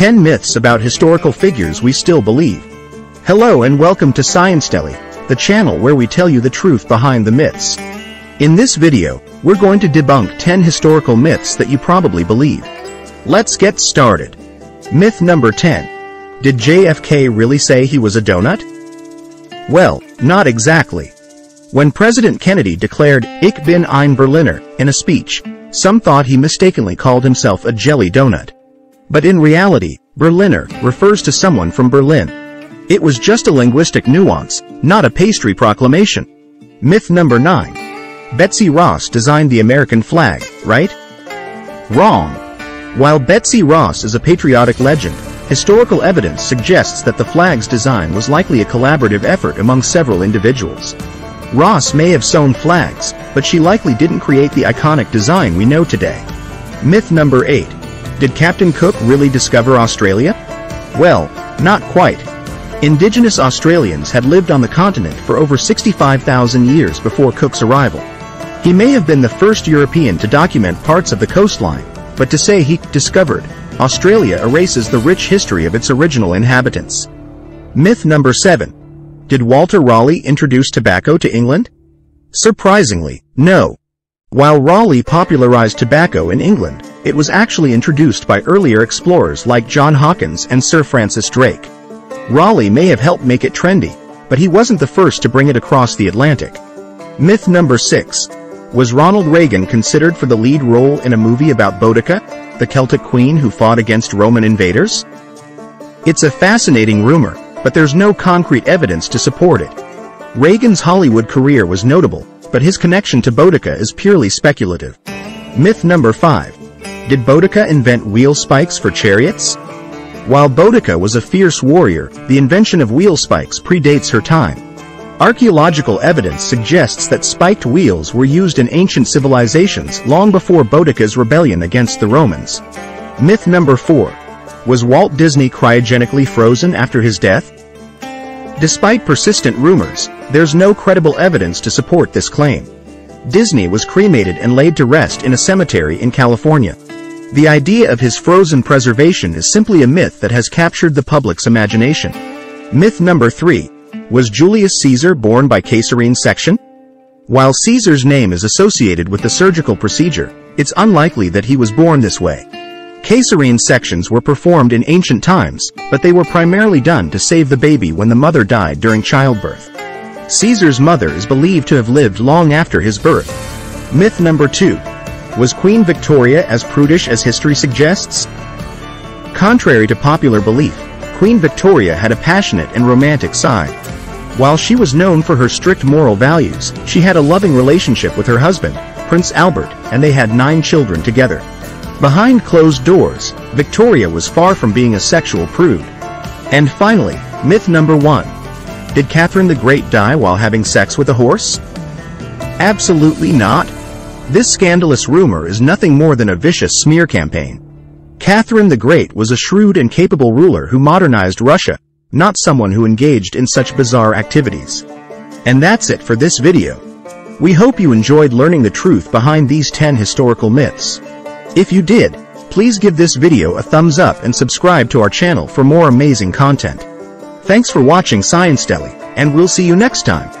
10 Myths About Historical Figures We Still Believe. Hello and welcome to ScienceTelly, the channel where we tell you the truth behind the myths. In this video, we're going to debunk 10 historical myths that you probably believe. Let's get started. Myth number 10. Did JFK really say he was a donut? Well, not exactly. When President Kennedy declared Ich bin ein Berliner in a speech, some thought he mistakenly called himself a jelly donut. But in reality, Berliner refers to someone from Berlin. It was just a linguistic nuance, not a pastry proclamation. Myth number 9. Betsy Ross designed the American flag, right? Wrong. While Betsy Ross is a patriotic legend, historical evidence suggests that the flag's design was likely a collaborative effort among several individuals. Ross may have sewn flags, but she likely didn't create the iconic design we know today. Myth number 8. Did Captain Cook really discover Australia? Well, not quite. Indigenous Australians had lived on the continent for over 65,000 years before Cook's arrival. He may have been the first European to document parts of the coastline, but to say he discovered Australia erases the rich history of its original inhabitants. Myth number 7. Did Walter Raleigh introduce tobacco to England? Surprisingly, no. While Raleigh popularized tobacco in England, it was actually introduced by earlier explorers like John Hawkins and Sir Francis Drake. Raleigh may have helped make it trendy, but he wasn't the first to bring it across the Atlantic. Myth number 6. Was Ronald Reagan considered for the lead role in a movie about Boudica, the Celtic queen who fought against Roman invaders? It's a fascinating rumor, but there's no concrete evidence to support it. Reagan's Hollywood career was notable, but his connection to Boudica is purely speculative. Myth number 5. Did Boudica invent wheel spikes for chariots? While Boudica was a fierce warrior, the invention of wheel spikes predates her time. Archaeological evidence suggests that spiked wheels were used in ancient civilizations long before Boudica's rebellion against the Romans. Myth number 4. Was Walt Disney cryogenically frozen after his death? Despite persistent rumors, there's no credible evidence to support this claim. Disney was cremated and laid to rest in a cemetery in California. The idea of his frozen preservation is simply a myth that has captured the public's imagination. Myth number 3. Was Julius Caesar born by caesarean section? While Caesar's name is associated with the surgical procedure, it's unlikely that he was born this way. Caesarean sections were performed in ancient times, but they were primarily done to save the baby when the mother died during childbirth. Caesar's mother is believed to have lived long after his birth. Myth number 2. Was Queen Victoria as prudish as history suggests? Contrary to popular belief, Queen Victoria had a passionate and romantic side. While she was known for her strict moral values, she had a loving relationship with her husband, Prince Albert, and they had nine children together. Behind closed doors, Victoria was far from being a sexual prude. And finally, myth number one. Did Catherine the Great die while having sex with a horse? Absolutely not. This scandalous rumor is nothing more than a vicious smear campaign. Catherine the Great was a shrewd and capable ruler who modernized Russia, not someone who engaged in such bizarre activities. And that's it for this video. We hope you enjoyed learning the truth behind these 10 historical myths. If you did, please give this video a thumbs up and subscribe to our channel for more amazing content. Thanks for watching ScienceTelly, and we'll see you next time.